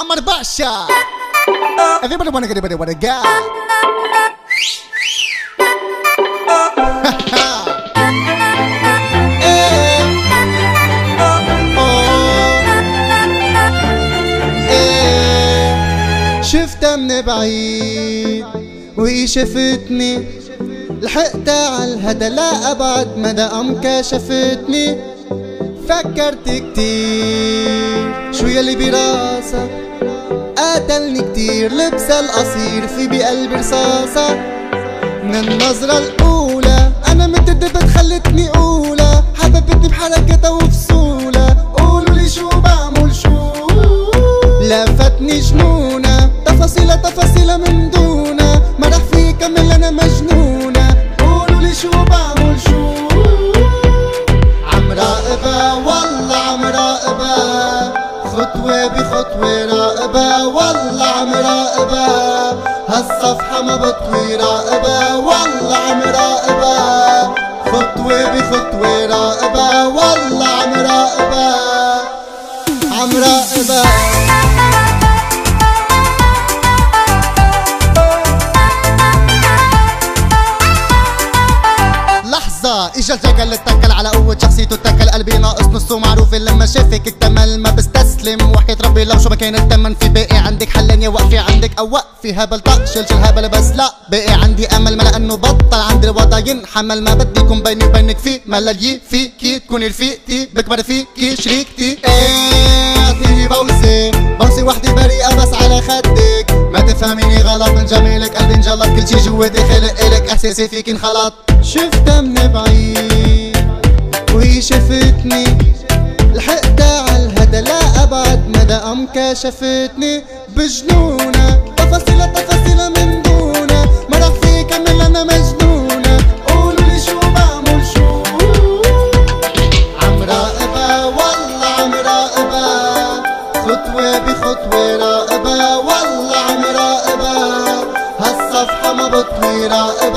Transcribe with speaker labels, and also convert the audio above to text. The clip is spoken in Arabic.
Speaker 1: Amar Basha. Everybody wanna get everybody wanna go. شفتها من بعيد وهي شفتني لحقتها على الهدى لا أبعد مدى أم كشفتني فكرت كتير شو يلي براسك قاتلني كتير لبسها القصير في بقلبي رصاصة. من النظرة الأولى أنا متدبت خلتني أولى. حببتني بحركتها وفصولة. قولوا لي شو بعمل شو؟ لفتني جنونة. تفاصيلها تفاصيلها من دونها ما رح في كمل أنا مجنونة. قولوا لي شو بعمل شو؟ عم راقبة والله عم راقبة. خطوة بخطوة راقبة والله عم راقبة هالصفحة ما بطوي راقبة والله عم راقبة خطوة بخطوة راقبة والله عم راقبة عم راقبة لحظة اجا الجاكل اتكل على قوة شخصيته اتكل قلبي ناقص نصه. معروف لما شافك اكتمل ما بستسلم. وحياة ربي لو شو ما كان التمن في باقي عندك حلانية وقفي عندك أو وقفي هبل طق شلش الهبل بس لا باقي عندي أمل. ما لأنه بطل عندي الوضع ينحمل. ما بدي يكون بيني وبينك في ملل. فيكي تكوني رفيقتي بكبر فيكي شريكتي. إيه اعطيني بوسة بوسة وحدة بريئة بس على خدك. ما تفهميني غلط من جمالك انجلط كل شي جواتي خلق إلك احساسي فيك انخلط شفتها من بعيد وهي شفتني لحقتها على الهدى لا أبعد مدى ام كشفتني بجنونة تفاصيلها تفاصيلها من دونها ما رح في كمل أنا مجنونة. قولوا لي شو بعمل شو؟ عم راقبة والله عم راقبة خطوة بخطوة راقبة ما